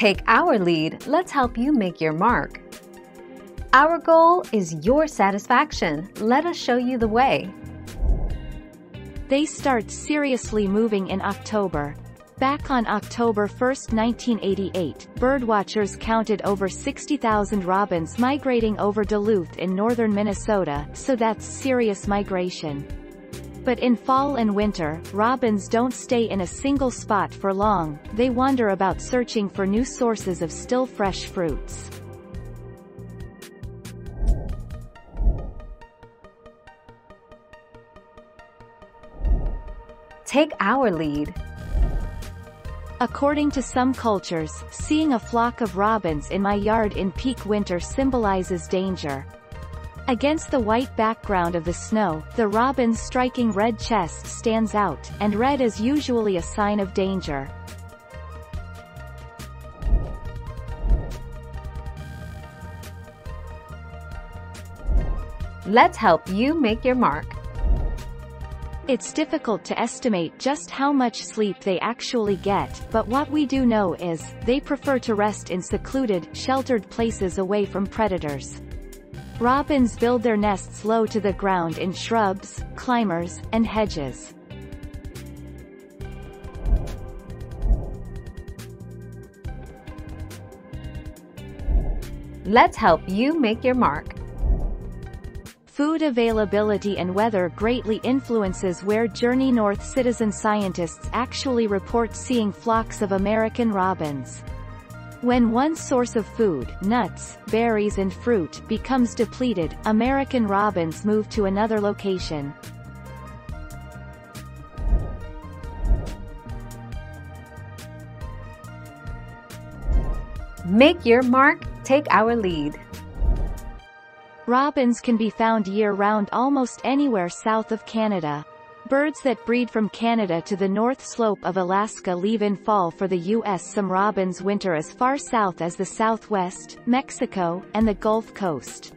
Take our lead, let's help you make your mark. Our goal is your satisfaction. Let us show you the way. They start seriously moving in October. Back on October 1, 1988, birdwatchers counted over 60,000 robins migrating over Duluth in northern Minnesota, so that's serious migration. But in fall and winter, robins don't stay in a single spot for long, they wander about searching for new sources of still fresh fruits. Take our lead. According to some cultures, seeing a flock of robins in my yard in peak winter symbolizes danger. Against the white background of the snow, the robin's striking red chest stands out, and red is usually a sign of danger. Let's help you make your mark. It's difficult to estimate just how much sleep they actually get, but what we do know is, they prefer to rest in secluded, sheltered places away from predators. Robins build their nests low to the ground in shrubs, climbers, and hedges. Let's help you make your mark. Food availability and weather greatly influences where Journey North citizen scientists actually report seeing flocks of American robins. When one source of food nuts, berries and fruit becomes depleted, American robins move to another location. Make your mark, take our lead. Robins can be found year-round almost anywhere south of Canada. Birds that breed from Canada to the north slope of Alaska leave in fall for the U.S. Some robins winter as far south as the southwest, Mexico, and the Gulf Coast.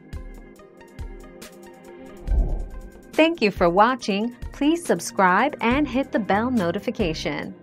Thank you for watching. Please subscribe and hit the bell notification.